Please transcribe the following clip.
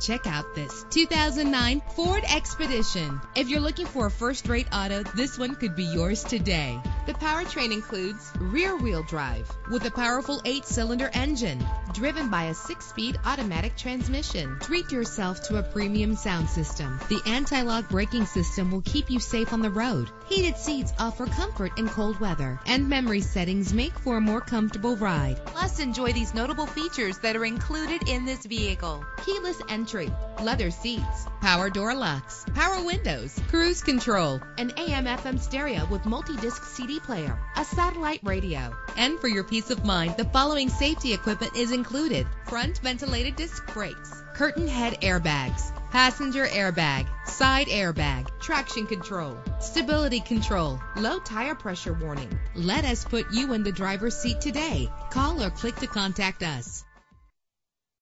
Check out this 2009 Ford Expedition. If you're looking for a first-rate auto, this one could be yours today. The powertrain includes rear-wheel drive with a powerful eight-cylinder engine driven by a six-speed automatic transmission. Treat yourself to a premium sound system. The anti-lock braking system will keep you safe on the road. Heated seats offer comfort in cold weather, and memory settings make for a more comfortable ride. Plus, enjoy these notable features that are included in this vehicle. Keyless entry, leather seats, power door locks, power windows, cruise control, an AM FM stereo with multi-disc CD player, a satellite radio. And for your peace of mind, the following safety equipment is included. Front ventilated disc brakes, curtain head airbags, passenger airbag, side airbag, traction control, stability control, low tire pressure warning. Let us put you in the driver's seat today. Call or click to contact us.